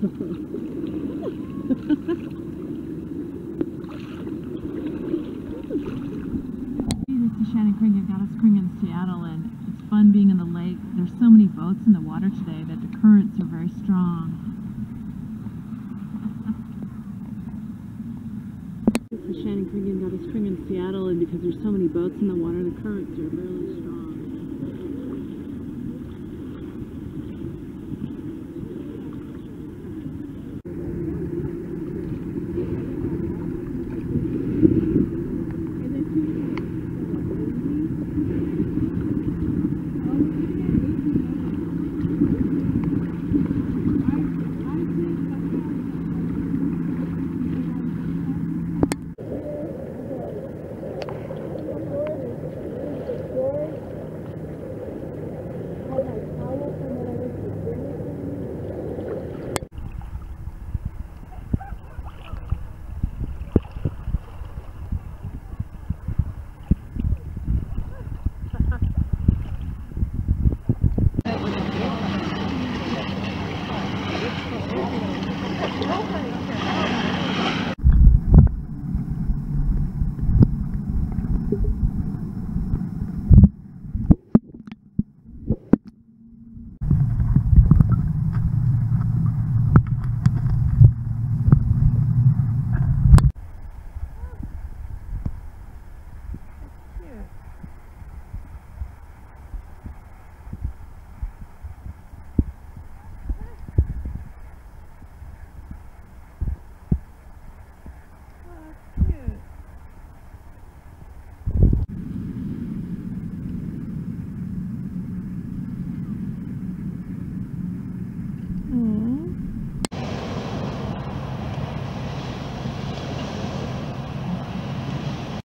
This is Shannon Kring got Goddess Kring in Seattle, and it's fun being in the lake. There's so many boats in the water today that the currents are very strong. Shannon Kring at Goddess Kring in Seattle, and because there's so many boats in the water, the currents are really strong.